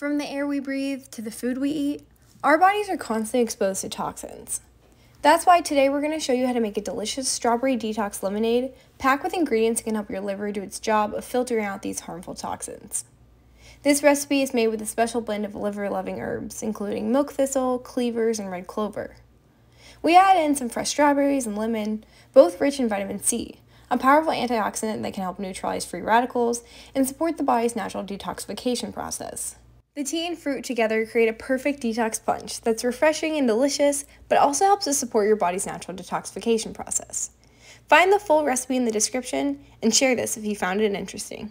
From the air we breathe to the food we eat, our bodies are constantly exposed to toxins. That's why today we're going to show you how to make a delicious strawberry detox lemonade packed with ingredients that can help your liver do its job of filtering out these harmful toxins. This recipe is made with a special blend of liver-loving herbs, including milk thistle, cleavers, and red clover. We add in some fresh strawberries and lemon, both rich in vitamin C, a powerful antioxidant that can help neutralize free radicals and support the body's natural detoxification process. The tea and fruit together create a perfect detox punch that's refreshing and delicious, but also helps to support your body's natural detoxification process. Find the full recipe in the description and share this if you found it interesting.